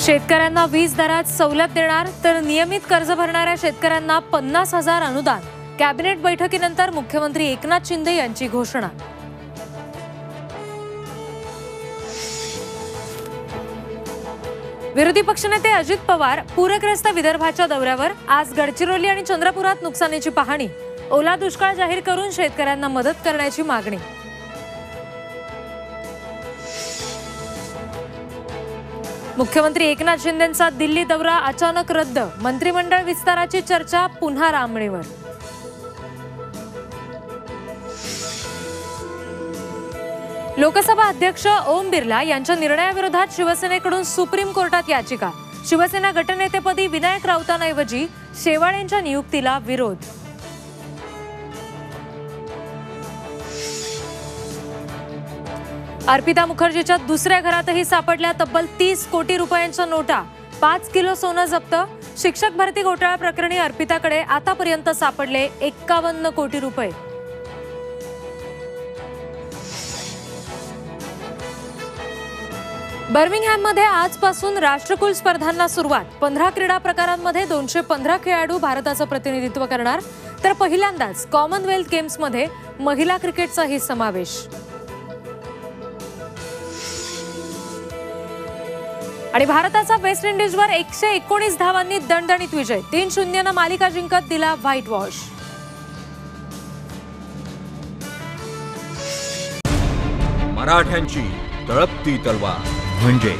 शेतकऱ्यांना वीज दरात सवलत देणार तर नियमित कर्ज भरणाऱ्या शेतकऱ्यांना पन्नास हजार अनुदान. कॅबिनेट बैठकीनंतर मुख्यमंत्री एकनाथ शिंदे यांची घोषणा. विरोधी पक्षनेते अजित पवार पूरग्रस्त विदर्भाच्या दौऱ्यावर आज गडचिरोली आणि चंद्रपुरात नुकसानीची पाहणी. ओला दुष्काळ जाहीर करून शेतकऱ्यांना मदत करण्याची मागणी. मुख्यमंत्री एकनाथ शिंदेंचा दिल्ली दौरा अचानक रद्द. मंत्रिमंडळ विस्ताराची चर्चा पुन्हा रामणेवर लोकसभा अध्यक्ष ओम बिर्ला यांच्या निर्णयाविरोधात शिवसेनेकडून सुप्रीम कोर्टात याचिका. शिवसेना गटनेतेपदी विनायक राऊतांऐवजी शेवाळेंच्या नियुक्तीला विरोध. अर्पिता मुखर्जीच्या दुसऱ्या घरातही सापडल्या तब्बल तीस कोटी रुपयांच्या नोटा. पाच किलो सोनं जप्त. शिक्षक भरती घोटाळा प्रकरणी अर्पिताकडे आतापर्यंत सापडले एक्कावन्न कोटी रुपये. बर्मिंगहॅममध्ये आजपासून राष्ट्रकुल स्पर्धांना सुरुवात. पंधरा क्रीडा प्रकारांमध्ये दोनशे पंधरा खेळाडू भारताचं प्रतिनिधित्व करणार. तर पहिल्यांदाच कॉमनवेल्थ गेम्समध्ये महिला क्रिकेटचाही समावेश. आणि भारताचा वेस्ट इंडिजवर एकशे एकोणीस धावांनी दणदणीत विजय. तीन शून्यनं मालिका जिंकत दिला व्हाईट वॉश. मराठ्यांची तळपती तलवार. म्हणजे